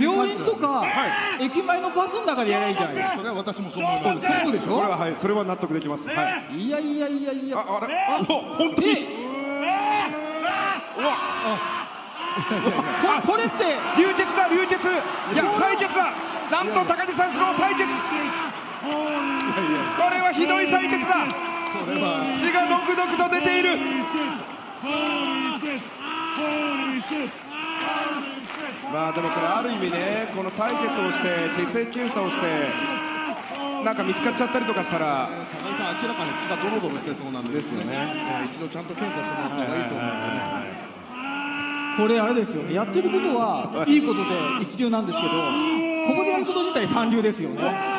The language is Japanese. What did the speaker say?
病院とか、駅前のバスの中でやればいいじゃない。ですかそれは私もそう思います。そうでしょ？これははいそれは納得できます。はい。いやいやいやいや。ああれお本当に？えここれって流血だ流血。いや採血だ。なんと高木三四郎採血。これはひどい採血だ。これは血がドクドクと出ているまあでもこれある意味ねこの採血をして血液検査をしてなんか見つかっちゃったりとかしたら高木さん明らかに血がドロドロしてそうなんでですよね。えー一度ちゃんと検査してもらった方がいいと思うのでね。これあれですよ。ねやってることはいいことで一流なんですけどここでやること自体三流ですよね